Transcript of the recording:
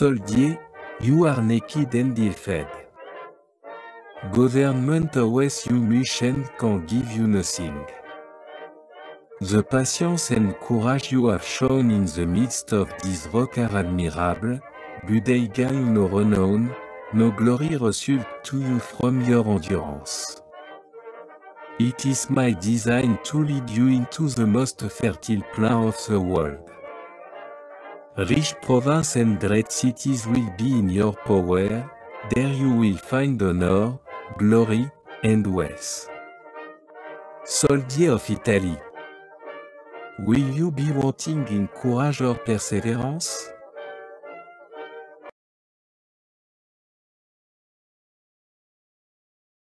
Soldier, you are naked and defed. Government always you mission can give you nothing. The patience and courage you have shown in the midst of this rock are admirable, but they gain no renown, no glory result to you from your endurance. It is my design to lead you into the most fertile plain of the world. Rich province and great cities will be in your power, there you will find honor, glory, and wealth. Soldier of Italy. Will you be wanting in courage or perseverance?